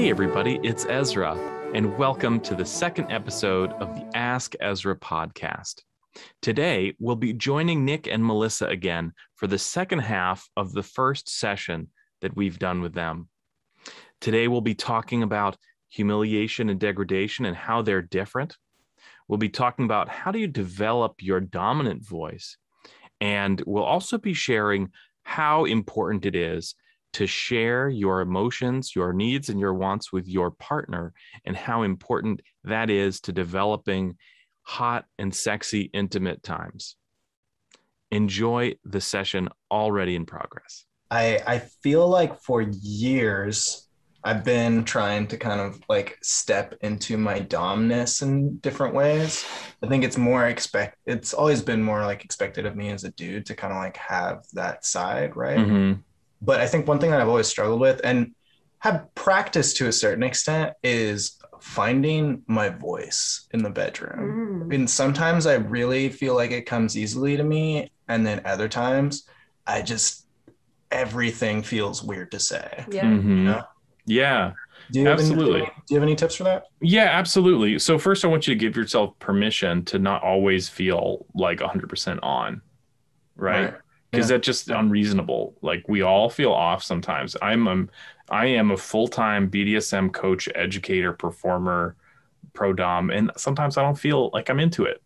Hey, everybody, it's Ezra, and welcome to the second episode of the Ask Ezra podcast. Today, we'll be joining Nick and Melissa again for the second half of the first session that we've done with them. Today, we'll be talking about humiliation and degradation and how they're different. We'll be talking about how do you develop your dominant voice. And we'll also be sharing how important it is to share your emotions, your needs, and your wants with your partner, and how important that is to developing hot and sexy, intimate times. Enjoy the session already in progress. I, I feel like for years, I've been trying to kind of like step into my domness in different ways. I think it's more expect it's always been more like expected of me as a dude to kind of like have that side, right? Mm-hmm. But I think one thing that I've always struggled with and have practiced to a certain extent is finding my voice in the bedroom. Mm. And sometimes I really feel like it comes easily to me. And then other times I just, everything feels weird to say. Yeah. Mhm. You know? Yeah. Do you Absolutely. Any, do you have any tips for that? Yeah, absolutely. So, first, I want you to give yourself permission to not always feel like 100% on, right? Because Yeah. that's just unreasonable. Like, we all feel off sometimes. I'm a, I am a full time BDSM coach, educator, performer, pro dom, and sometimes I don't feel like I'm into it,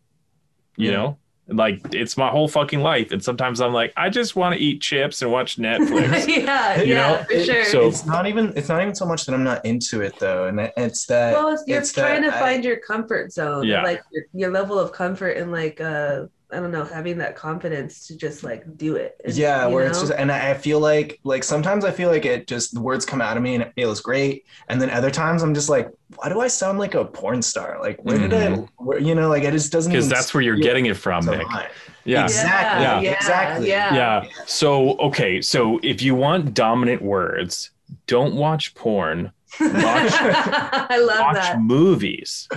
you Yeah. know? Like, it's my whole fucking life. And sometimes I'm like, I just want to eat chips and watch Netflix. yeah, You yeah, know, for it- sure. so- It's not even, it's not even so much that I'm not into it though. And it's that, well, it's, you're it's trying to I- find your comfort zone, Yeah. like your, your level of comfort and like uh, I don't know, having that confidence to just like do it. And, yeah you where it's just and I I feel like like sometimes I feel like it just the words come out of me and it feels great and then other times I'm just like why do I sound like a porn star like where did I mm-hmm. where, you know like it just doesn't Because that's where you're getting it from, Nick. mine. Yeah. Exactly. Yeah. yeah, Exactly. Yeah. Yeah. So, okay. So, if you want dominant words, don't watch porn. Watch, I love watch that. movies.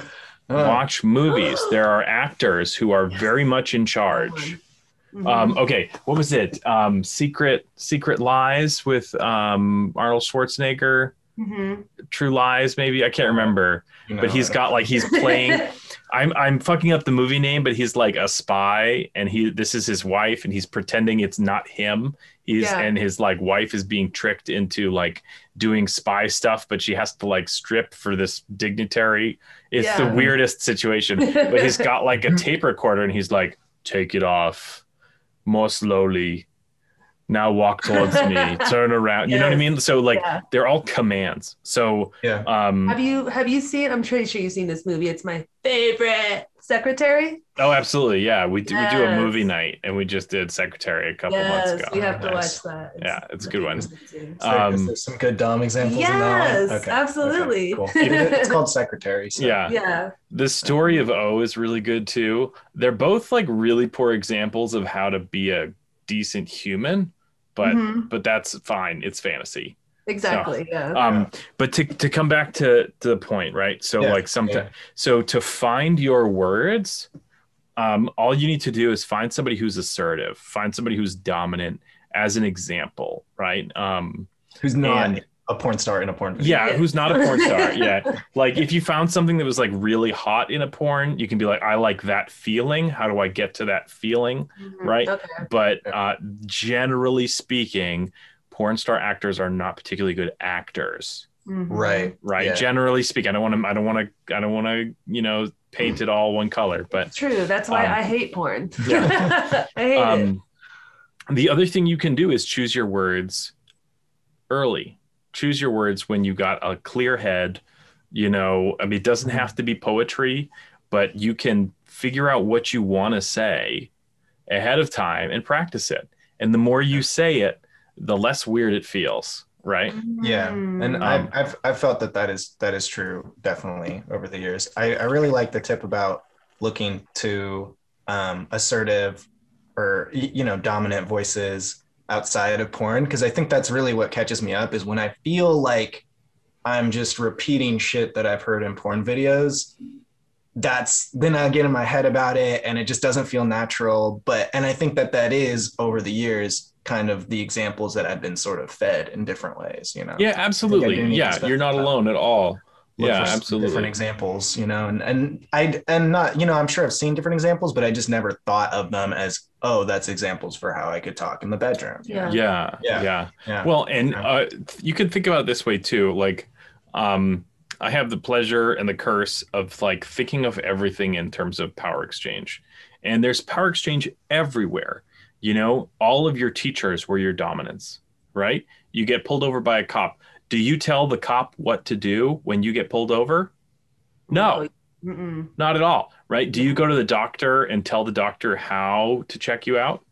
Uh, Watch movies. There are actors who are very much in charge. Mhm. Um, okay, what was it? Um, Secret Secret Lies with um, Arnold Schwarzenegger. Mhm. True Lies, maybe I can't remember. you know, But he's got like he's playing. I'm I'm fucking up the movie name, but he's like a spy, and he this is his wife, and he's pretending it's not him. He's Yeah. and his like wife is being tricked into like doing spy stuff, but she has to like strip for this dignitary. It's the weirdest situation. But he's got like a tape recorder, and he's like, "Take it off, more slowly." Now walk towards me. Turn around. You know what I mean? So like Yeah. they're all commands. So yeah um Have you have you seen? I'm pretty sure you've seen this movie. It's my favorite. Secretary. Oh, absolutely. Yeah, we do, we do a movie night, and we just did Secretary a couple yes, months ago. you have to Nice. watch that. Yeah, it's a good one. Is there, is um, there some good Dom examples in Yes, that one? absolutely. cool. it's called secretary so. Yeah. yeah. the story of O is really good too. They're both like really poor examples of how to be a decent human, but Mhm. but that's fine. It's fantasy. Exactly. yeah. Um, but to to come back to to the point, right? So Yeah, like sometimes, yeah. so to find your words, um, all you need to do is find somebody who's assertive, find somebody who's dominant as an example, right? Um, who's not And- a porn star in a porn video yeah, Yeah. who's not a porn star. Yeah. Like if you found something that was like really hot in a porn, you can be like, I like that feeling. How do I get to that feeling? Mhm. Right. Okay. But uh, generally speaking, porn star actors are not particularly good actors. Mhm. right Right. Yeah. Generally speaking, I don't want to, I don't want to, I don't want to, you know, paint it all one color, but True. That's why Um, I hate porn. yeah. I hate it. um, the other thing you can do is choose your words early. Choose your words when you got a clear head. You know, I mean, it doesn't have to be poetry, but you can figure out what you want to say ahead of time and practice it. And the more you say it, the less weird it feels, right? Yeah, Mm. and Um, I've, I've I've felt that that is that is true definitely over the years. I, I really like the tip about looking to um, assertive or you know dominant voices outside of porn because I think that's really what catches me up is when I feel like I'm just repeating shit that I've heard in porn videos. that's then I get in my head about it and it just doesn't feel natural. But and I think that that is over the years kind of the examples that I've been sort of fed in different ways, you know. Yeah, absolutely. Yeah, you're not alone at all. Look Yeah, for absolutely. Different examples, you know, and and I and not you know I'm sure I've seen different examples, but I just never thought of them as oh that's examples for how I could talk in the bedroom. Yeah. Yeah, Yeah. yeah. Yeah. Well, and Yeah. uh, you could think about it this way too. Like, um, I have the pleasure and the curse of like thinking of everything in terms of power exchange, and there's power exchange everywhere. You know, all of your teachers were your dominants, right? You get pulled over by a cop. Do you tell the cop what to do when you get pulled over? No, Mm-mm. not at all, right? Do you go to the doctor and tell the doctor how to check you out?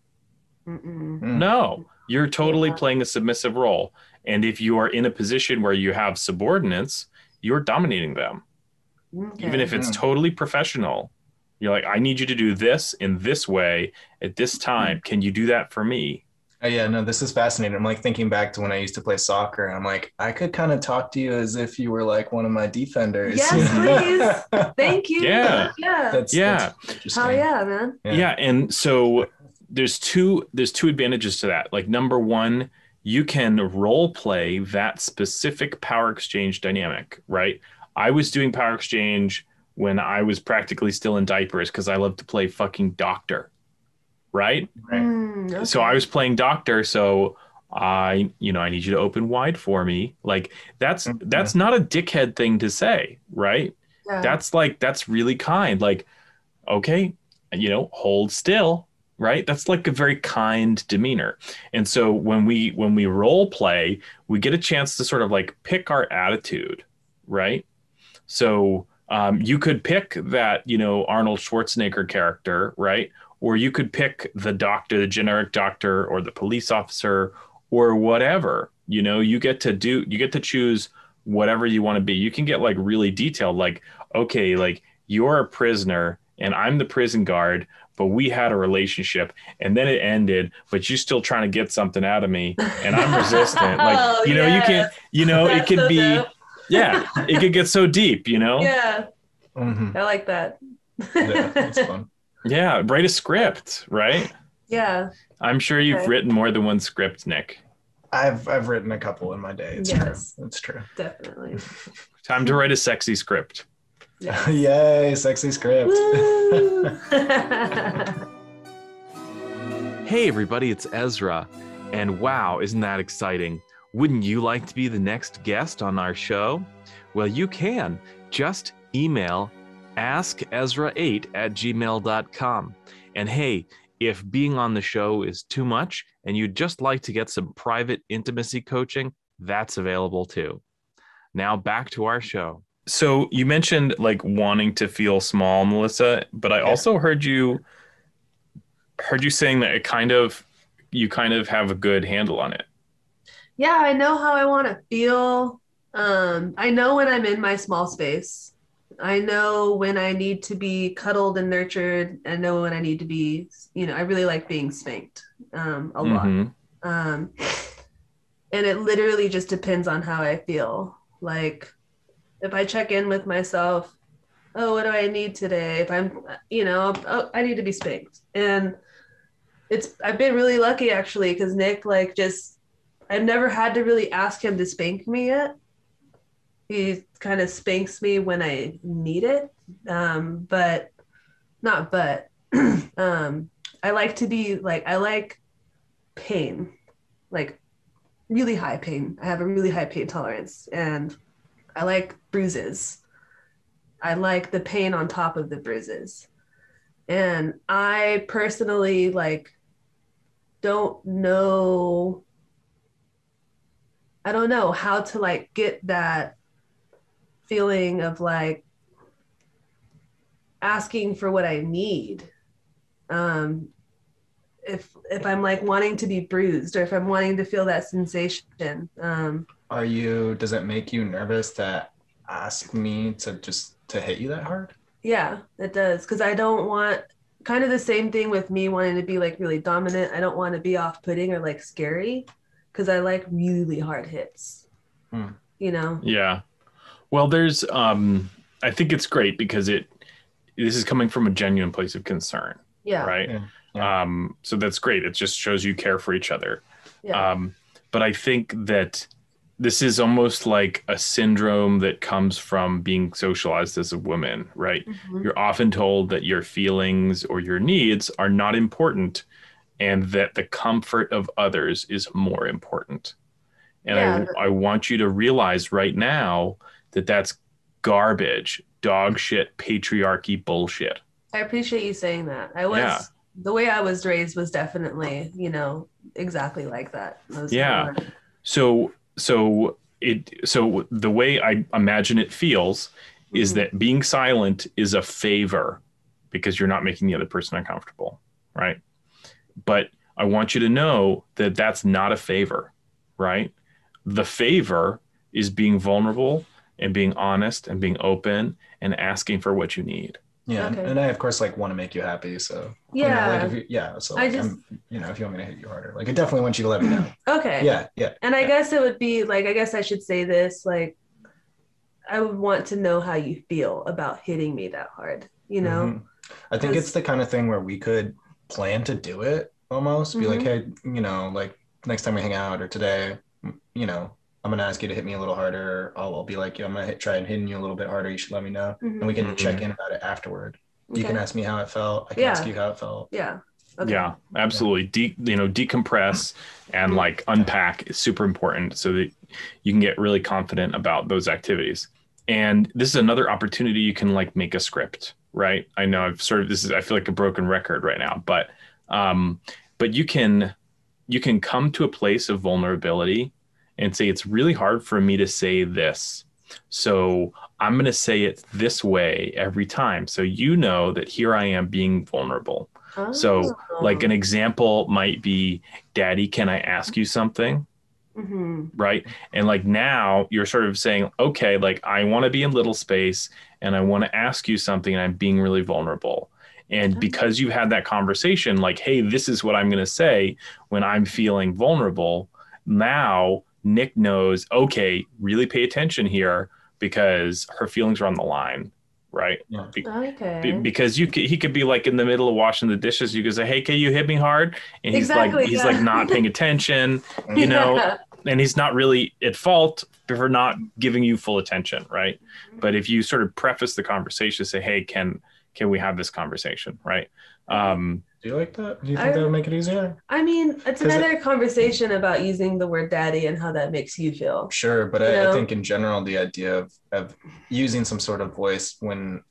Mm-mm. Mm. No, you're totally Yeah. playing a submissive role. And if you are in a position where you have subordinates, you're dominating them, Okay. even if it's Mhm. totally professional. You're like, I need you to do this in this way at this time. Can you do that for me? Oh, yeah, no, this is fascinating. I'm like thinking back to when I used to play soccer, and I'm like, I could kind of talk to you as if you were like one of my defenders. Yes, please. Thank you. Yeah. Yeah. that's Yeah. that's interesting. Hell yeah, man. Yeah. Yeah. and so there's two there's two advantages to that. Like number one, you can role play that specific power exchange dynamic, right? I was doing power exchange when I was practically still in diapers because I love to play fucking doctor, right? Right. Mm, So. I was playing doctor, so I, you know, I need you to open wide for me. Like that's Mhm. that's not a dickhead thing to say, right? Yeah. that's like that's really kind like okay you know hold still right that's like a very kind demeanor and so when we when we role play we get a chance to sort of like pick our attitude right so um, you could pick that you know arnold schwarzenegger character right or you could pick the doctor the generic doctor or the police officer or whatever you know you get to do you get to choose whatever you want to be you can get like really detailed like okay like you're a prisoner and i'm the prison guard but we had a relationship and then it ended but you're still trying to get something out of me and i'm resistant like Oh, you know you can yes. you know it That's could so be dope. yeah it could get so deep you know Yeah. Mhm. I like that. Yeah, that's fun. Yeah write a script right yeah. i'm sure you've Okay. written more than one script nick I've I've written a couple in my day. It's Yes. true. It's true. Definitely. time to write a sexy script Yeah. Yay, sexy script. Hey, everybody, it's Ezra. And wow, isn't that exciting? Wouldn't you like to be the next guest on our show? Well, you can. Just email askezra8 at gmail.com. And hey, if being on the show is too much and you'd just like to get some private intimacy coaching, that's available too. Now back to our show. So you mentioned like wanting to feel small, Melissa, but I Yeah. also heard you heard you saying that it kind of you kind of have a good handle on it. yeah, I know how I want to feel. Um, I know when I'm in my small space. I know when I need to be cuddled and nurtured. I know when I need to be, you know, I really like being spanked um, a lot. Mhm. Um, and it literally just depends on how I feel. Like, if I check in with myself, oh, what do I need today? If I'm, you know, oh, I need to be spanked. And it's, I've been really lucky actually, because Nick, like, just, I've never had to really ask him to spank me yet. He kind of spanks me when I need it. Um, but not, but, um, I like to be like, I like pain, like really high pain. I have a really high pain tolerance and I like bruises. I like the pain on top of the bruises. And I personally like don't know I don't know how to like get that feeling of like asking for what I need. Um if if I'm like wanting to be bruised or if I'm wanting to feel that sensation. Um Are you? Does it make you nervous to ask me to just to hit you that hard? Yeah, it does. Because I don't want kind of the same thing with me wanting to be like really dominant. I don't want to be off putting or like scary because I like really hard hits. Hmm. You know? Yeah. Well, there's um I think it's great because it this is coming from a genuine place of concern, Yeah. right? Yeah. Yeah. Um, so that's great. It just shows you care for each other. Yeah. Um, but I think that this is almost like a syndrome that comes from being socialized as a woman, right? Mhm. You're often told that your feelings or your needs are not important and that the comfort of others is more important. And Yeah. I, I want you to realize right now that that's garbage, dog shit, patriarchy bullshit. I appreciate you saying that. I was Yeah. the way I was raised was definitely, you know, exactly like that. Yeah. more- So, so it, so the way I imagine it feels is Mhm. that being silent is a favor because you're not making the other person uncomfortable, right? But I want you to know that that's not a favor, right? The favor is being vulnerable and being honest and being open and asking for what you need. Yeah, Okay. and I of course like want to make you happy. So you know, Yeah. like if you, yeah. So I like, just- I'm, you know, if you want me to hit you harder, like I definitely want you to let me know. okay. Yeah, yeah, And I Yeah. guess it would be like I guess I should say this like I would want to know how you feel about hitting me that hard. You know? Mhm. I think it's the kind of thing where we could plan to do it almost. Be like, hey, you know, like next time we hang out or today, you know, I'm gonna ask you to hit me a little harder. I'll, I'll be like, yeah, I'm gonna hit, try and hitting you a little bit harder. You should let me know, Mhm. and we can Mhm. check in about it afterward. You can ask me how it felt. I can Yeah. ask you how it felt. Yeah. Okay. Yeah, absolutely. De- you know, decompress and Mhm. like unpack is super important so that you can get really confident about those activities. And this is another opportunity you can like make a script, right? I know I've sort of this is I feel like a broken record right now, but um but you can you can come to a place of vulnerability and say it's really hard for me to say this. So I'm going to say it this way every time. So you know that here I am being vulnerable. So, like Oh. an example might be, Daddy, can I ask you something? Mhm. Right. And like now you're sort of saying, okay, like I want to be in little space and I want to ask you something and I'm being really vulnerable. And Okay. because you had that conversation, like, hey, this is what I'm going to say when I'm feeling vulnerable. Now Nick knows, okay, really pay attention here because her feelings are on the line. Right. Yeah. Be- Okay. be- because you could, he could be like in the middle of washing the dishes. You could say, "Hey, can you hit me hard?" And he's Exactly, like, he's like not paying attention, you know, Yeah. and he's not really at fault for not giving you full attention, right? Mm-hmm. But if you sort of preface the conversation, say, "Hey, can can we have this conversation?" Right? Um, Do you like that? Do you think I- that would make it easier? I mean, it's 'Cause it- another conversation about using the word daddy and how that makes you feel. Sure, but I, I think in general the idea of of using some sort of voice when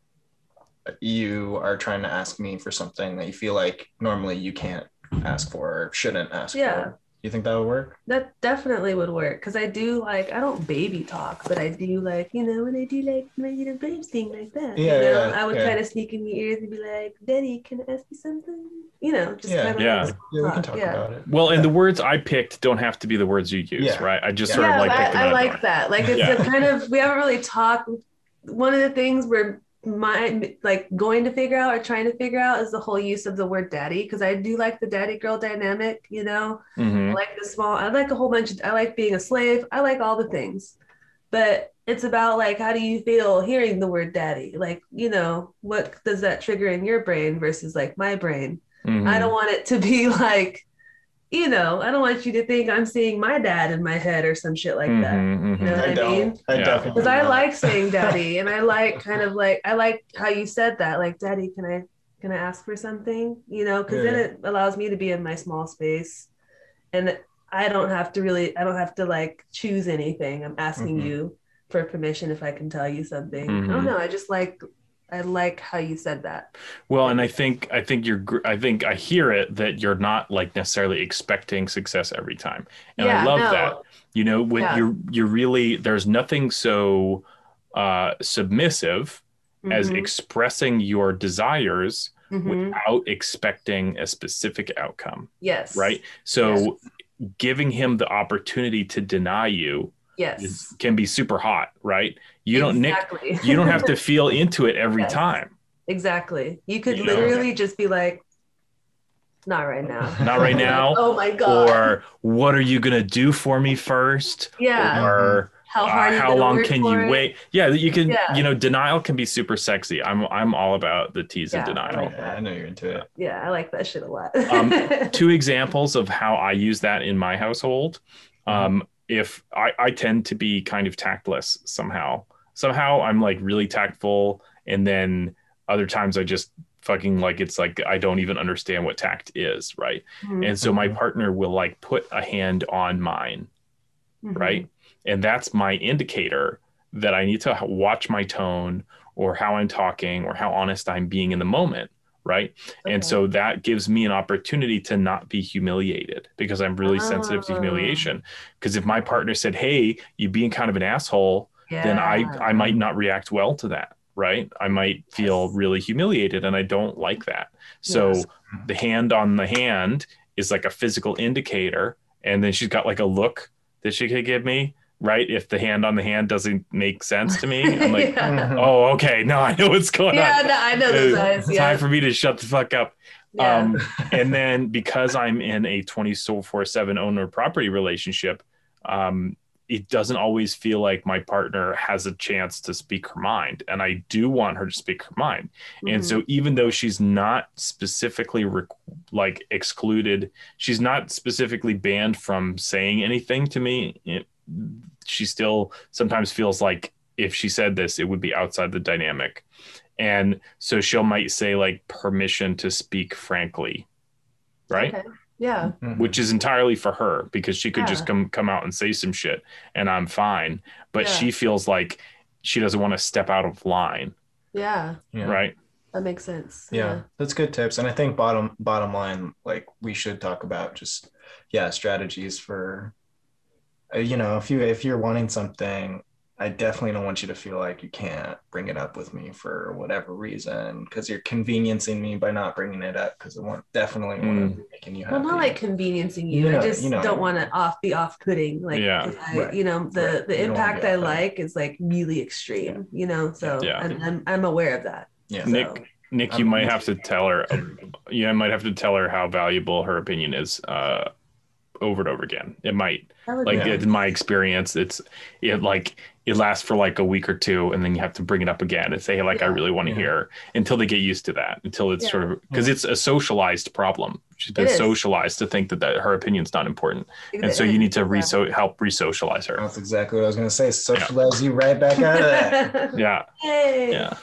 you are trying to ask me for something that you feel like normally you can't ask for or shouldn't ask Yeah. for. You think that would work? That definitely would work because I do like I don't baby talk, but I do like you know when I do like my you know baby thing like that. Yeah, you know, yeah, I would yeah. kind of sneak in your ears and be like, "Daddy, can I ask you something?" You know, just Yeah, kind of Yeah. Yeah, we can talk yeah. about it. well, and the words I picked don't have to be the words you use, Yeah. right? I just Yeah. sort yeah, of like but picked them I, I like that. Like it's Yeah. a kind of we haven't really talked. One of the things we're my like going to figure out or trying to figure out is the whole use of the word daddy because I do like the daddy girl dynamic. You know, Mhm. I like the small. I like a whole bunch. Of, I like being a slave. I like all the things, but it's about like how do you feel hearing the word daddy? Like you know, what does that trigger in your brain versus like my brain? Mhm. I don't want it to be like, you know, I don't want you to think I'm seeing my dad in my head or some shit like that. Mhm, mhm. You know what I don't. mean? I Yeah. definitely Because I like saying daddy, and I like kind of like I like how you said that. Like, daddy, can I can I ask for something? You know, because then it allows me to be in my small space, and I don't have to really. I don't have to like choose anything. I'm asking Mhm. you for permission if I can tell you something. I don't know. I just like. I like how you said that. Well, and I think I think you're I think I hear it that you're not like necessarily expecting success every time, and I love no. that. You know, when Yeah. you're you're really there's nothing so uh, submissive as Mhm, expressing your desires mhm. without expecting a specific outcome, Yes. right? So giving him the opportunity to deny you Yes. is, can be super hot, right? You don't Nick, exactly. you don't have to feel into it every Yes. time. exactly. You could You know? literally just be like, "Not right now." Not right now. oh my god. or what are you gonna do for me first yeah. or how uh, hard you how long can you it. wait yeah you can Yeah. you know denial can be super sexy i'm i'm all about the tease Yeah, of I denial like Yeah, I know you're into it. Yeah, I like that shit a lot. Um, two examples of how I use that in my household. Um, if I, I tend to be kind of tactless somehow, somehow I'm like really tactful, and then other times I just fucking like it's like I don't even understand what tact is, right? Mhm, And so my Mhm. partner will like put a hand on mine, mhm. right? And that's my indicator that I need to watch my tone or how I'm talking or how honest I'm being in the moment, right? And so that gives me an opportunity to not be humiliated because I'm really sensitive to Oh. humiliation. Because if my partner said, "Hey, you're being kind of an asshole," then I I might not react well to that, right? I might feel Yes. really humiliated and I don't like that. So Yes. the hand on the hand is like a physical indicator and then she's got like a look that she could give me, right? If the hand on the hand doesn't make sense to me, I'm like, yeah. Mhm. "Oh, okay. No, I know what's going yeah, on." no, I know those Uh, eyes. Time for me to shut the fuck up. yeah. Um, and then because I'm in a 24 7 owner property relationship, um, it doesn't always feel like my partner has a chance to speak her mind. And I do want her to speak her mind. And Mhm. so even though she's not specifically re- like excluded, she's not specifically banned from saying anything to me. It, she still sometimes feels like if she said this, it would be outside the dynamic. And so she'll might say like permission to speak frankly, right? Okay. Yeah. Mhm. Which is entirely for her because she could just come come out and say some shit and I'm fine. But Yeah. she feels like she doesn't want to step out of line, Yeah. Yeah. right? That makes sense. yeah that's good tips and i think bottom bottom line like we should talk about just yeah strategies for you know if you if you're wanting something i definitely don't want you to feel like you can't bring it up with me for whatever reason because you're conveniencing me by not bringing it up because i want definitely want to be making you happy Well, not like conveniencing you. You I just you know don't want to off be off putting. Like, Yeah. 'cause I, Right. you know, the Right. the You impact I like is like really extreme. You know, so Yeah. I'm, I'm I'm aware of that. yeah Nick, So, Nick, you Um, might have to tell her. You might have to tell her how valuable her opinion is uh, over and over again. It might, like be Yeah. in my experience, it's it like it lasts for like a week or two, and then you have to bring it up again and say, like, I really want to Yeah. hear until they get used to that. Until it's Yeah. sort of because it's a socialized problem. She's been It is. socialized to think that, that her opinion's not important, and so you need to yeah. re help re-socialize her. that's exactly what i was going to say socialize you right back out of that Yeah, Yay. yeah.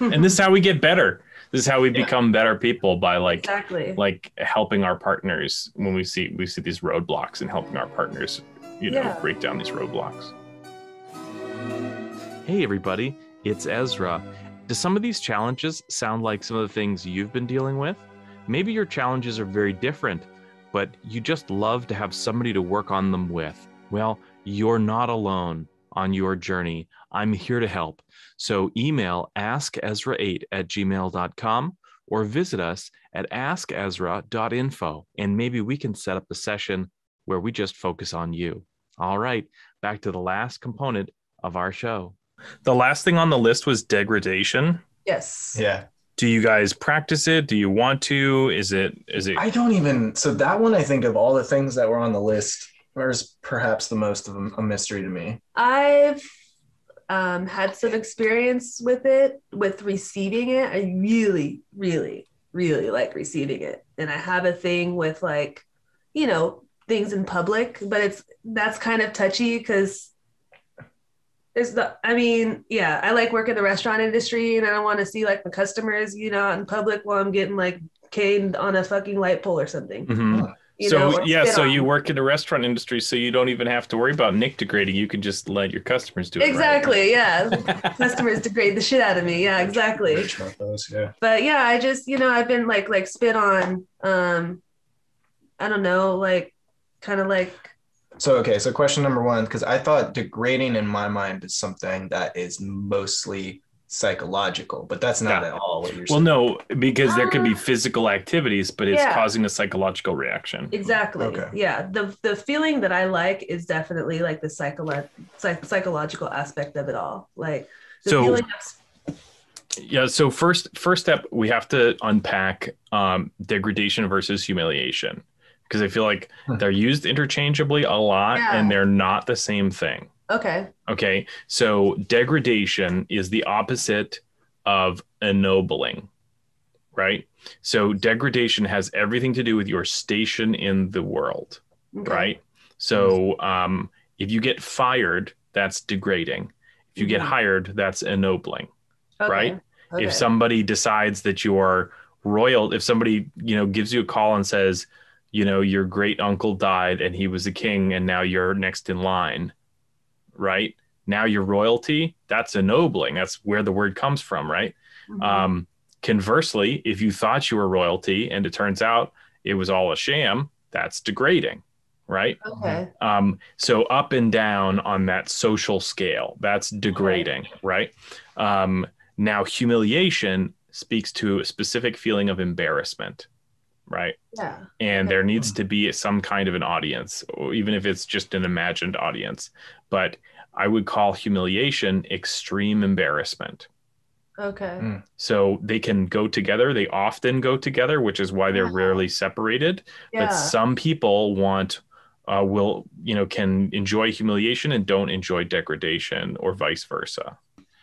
And this is how we get better. This is how we Yeah. become better people by like exactly. like helping our partners when we see we see these roadblocks and helping our partners you know Yeah. break down these roadblocks hey everybody it's ezra do some of these challenges sound like some of the things you've been dealing with maybe your challenges are very different but you just love to have somebody to work on them with well you're not alone on your journey i'm here to help so email askezra8 at gmail.com or visit us at askezra.info and maybe we can set up a session where we just focus on you. All right, back to the last component of our show. The last thing on the list was degradation. yes. yeah Do you guys practice it? Do you want to? Is it is it I don't even. So that one, I think of all the things that were on the list, was perhaps the most of them a mystery to me. I've um, had some experience with it, with receiving it. I really, really, really like receiving it. And I have a thing with like, you know, things in public, but it's that's kind of touchy because there's the, I mean, yeah, I like work in the restaurant industry and I don't want to see like the customers, you know, in public while I'm getting like caned on a fucking light pole or something. Mhm. You so know, yeah, so on. you work in the restaurant industry, so you don't even have to worry about Nick degrading. You can just let your customers do it. right? Exactly, yeah. Customers degrade the shit out of me. Yeah, exactly. Rich those, yeah. but yeah i just you know i've been like like spit on um i don't know like kind of like So okay, so question number one, because I thought degrading in my mind is something that is mostly psychological, but that's not Yeah. at all what you're Well, saying. no, because there could be Uh, physical activities, but it's yeah. causing a psychological reaction. exactly Okay. yeah the the feeling that i like is definitely like the psycholo- psych- psychological aspect of it all like the So- feeling of, Yeah. So first, first step, we have to unpack um, degradation versus humiliation because I feel like Hmm. they're used interchangeably a lot, Yeah. and they're not the same thing. Okay. Okay. So degradation is the opposite of ennobling, right? So degradation has everything to do with your station in the world, okay. right? So um, if you get fired, that's degrading. If you get Mhm. hired, that's ennobling. Okay. right? Okay. If somebody decides that you're royal, if somebody, you know, gives you a call and says, you know, your great uncle died and he was a king and now you're next in line, right? Now you're royalty, that's ennobling. That's where the word comes from, right? Mhm. Um, conversely, if you thought you were royalty and it turns out it was all a sham, that's degrading, right? okay. Um, so up and down on that social scale, that's degrading, right? Um, now, humiliation speaks to a specific feeling of embarrassment, right? Yeah. And there needs to be some kind of an audience, even if it's just an imagined audience. But I would call humiliation extreme embarrassment. Okay. Mm. So they can go together. They often go together, which is why they're Yeah. rarely separated Yeah. but some people want uh, will you know can enjoy humiliation and don't enjoy degradation or vice versa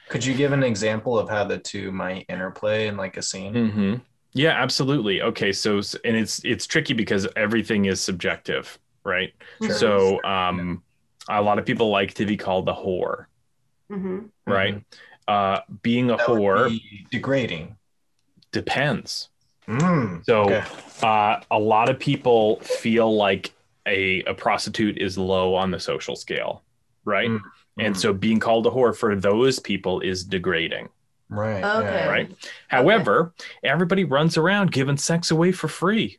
Could you give an example of how the two might interplay in like a scene? hmm yeah absolutely. Okay so and it's it's tricky because everything is subjective right? Sure. so um a lot of people like to be called a whore hmm right? Uh being a That would whore be degrading. depends. Mm, so okay. uh, a lot of people feel like a, a prostitute is low on the social scale right? Mm, and mm. so being called a whore for those people is degrading Right. Okay. yeah. right however everybody runs around giving sex away for free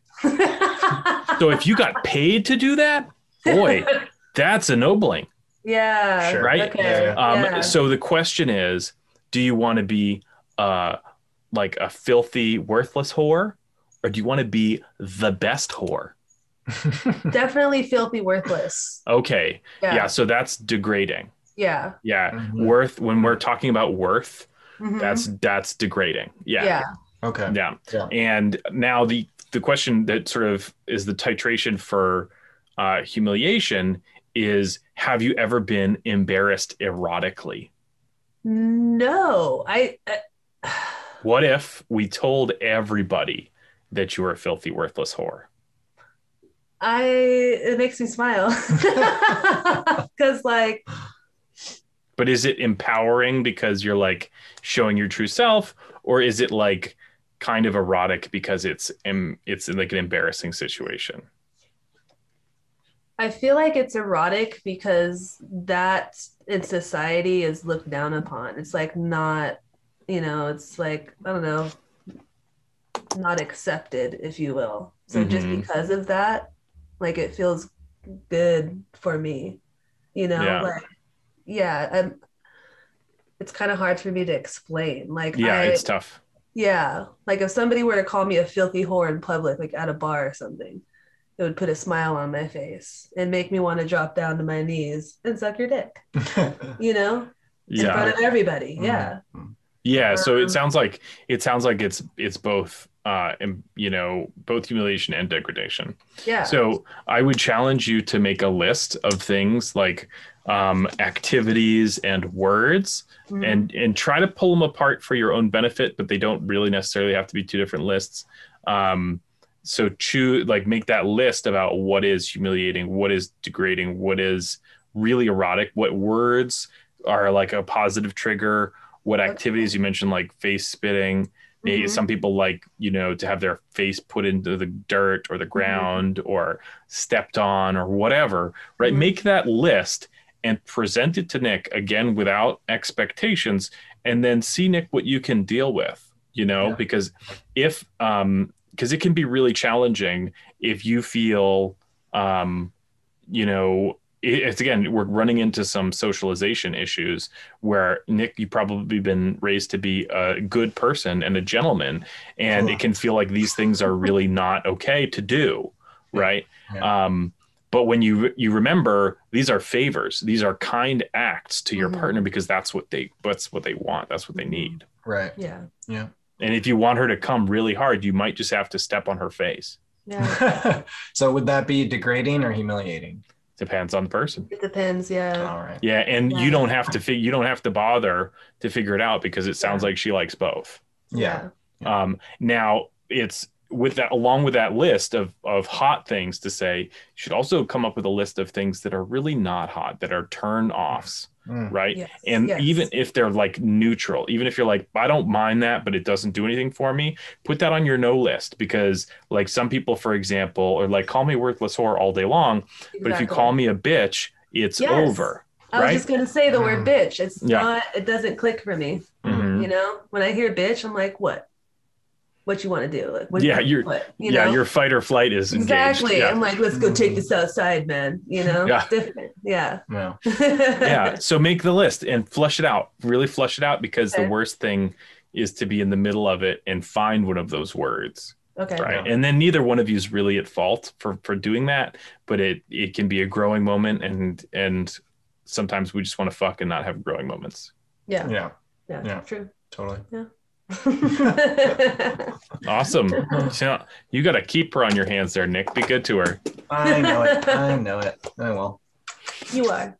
so if you got paid to do that boy that's ennobling yeah. Sure. Right? Okay. Yeah. um, yeah. so the question is do you want to be uh, like a filthy worthless whore or do you want to be the best whore Definitely filthy worthless. okay yeah, Yeah. so that's degrading Yeah. yeah Mhm. worth when we're talking about worth Mhm. that's that's degrading yeah yeah. okay. yeah Yeah. and now the the question that sort of is the titration for uh, humiliation is have you ever been embarrassed erotically No, I. I what if we told everybody that you were a filthy worthless whore I it makes me smile because like but is it empowering because you're like showing your true self or is it like kind of erotic because it's em- it's like an embarrassing situation I feel like it's erotic because that in society is looked down upon. It's like not, you know, it's like I don't know, not accepted, if you will. So just Mhm. because of that, like it feels good for me, you know, Yeah. like yeah, I'm, it's kind of hard for me to explain. Like yeah I, it's tough Yeah. Like if somebody were to call me a filthy whore in public, like at a bar or something, it would put a smile on my face and make me want to drop down to my knees and suck your dick, you know, in yeah front of everybody. Mhm. Yeah. Yeah, so Um, it sounds like it sounds like it's it's both uh and you know both humiliation and degradation. Yeah. So I would challenge you to make a list of things like um activities and words Mhm. and and try to pull them apart for your own benefit, but they don't really necessarily have to be two different lists. Um so choose like make that list about what is humiliating, what is degrading, what is really erotic, what words are like a positive trigger, what Okay. activities you mentioned like face spitting. Maybe Mhm. some people like, you know, to have their face put into the dirt or the ground or stepped on or whatever, right? Mhm. Make that list and present it to Nick again without expectations and then see Nick what you can deal with, you know, Yeah. because if um because it can be really challenging if you feel um you know it's again we're running into some socialization issues where nick you've probably been raised to be a good person and a gentleman and Sure. it can feel like these things are really not okay to do right Yeah. um but when you you remember these are favors these are kind acts to your Mhm. partner because that's what they that's what they want that's what they need right. Yeah. Yeah. And if you want her to come really hard you might just have to step on her face Yeah. so would that be degrading or humiliating? Depends on the person. It depends. Yeah. All right. Yeah, and Yeah. you don't have to fig- you don't have to bother to figure it out because it sounds like she likes both. Yeah. Um, now it's with that along with that list of of hot things to say, you should also come up with a list of things that are really not hot, that are turn offs, Mm. right? Yes, And yes. even if they're like neutral, even if you're like, I don't mind that, but it doesn't do anything for me, put that on your no list because, like, some people, for example, are like, call me worthless whore all day long, but if you call me a bitch, it's Yes. over. I was right? just gonna say the word Mm. bitch. It's Yeah. not. It doesn't click for me. Mhm. You know, when I hear bitch, I'm like, what? What you want to do? Like, what, Yeah, you're- What, you yeah, know? your fight or flight is engaged. exactly. Yeah. I'm like, let's go take this outside, man. You know, Yeah. Different. Yeah. Yeah. yeah. So make the list and flush it out. Really flush it out because Okay. the worst thing is to be in the middle of it and find one of those words. Okay. Right. And then neither one of you is really at fault for for doing that, but it it can be a growing moment and and sometimes we just want to fuck and not have growing moments. Yeah. Yeah. Yeah. Yeah. True. Totally. Awesome. so you got a keeper on your hands there, Nick. Be good to her. I know it. I know it. I will. you are.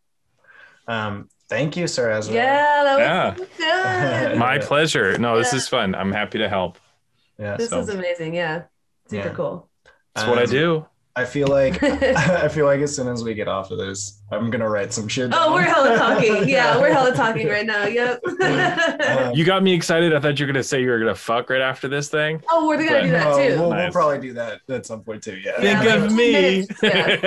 Um, thank you, Sir Ezra. Yeah. That was Yeah. so good. My pleasure. No, this Yeah. is fun. I'm happy to help. Yeah. This So- is amazing. Yeah. Super Yeah. cool. That's what I Um, do. I feel like I feel like as soon as we get off of this, I'm gonna write some shit. Oh, we're hella talking. Yeah, we're hella talking right now. Yep. Um, You got me excited. I thought you were gonna say you were gonna fuck right after this thing. oh, we're gonna do that no, too. We'll, we'll probably do that at some point too. Yeah. Yeah, Think like of me. Yeah.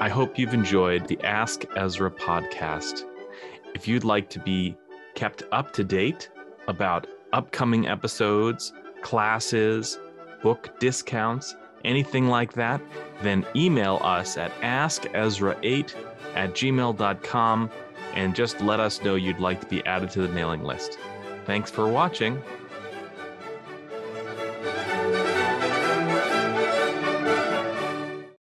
I hope you've enjoyed the Ask Ezra podcast. If you'd like to be kept up to date about upcoming episodes, classes, book discounts, anything like that, then email us at askezra8 at gmail.com and just let us know you'd like to be added to the mailing list. Thanks for watching.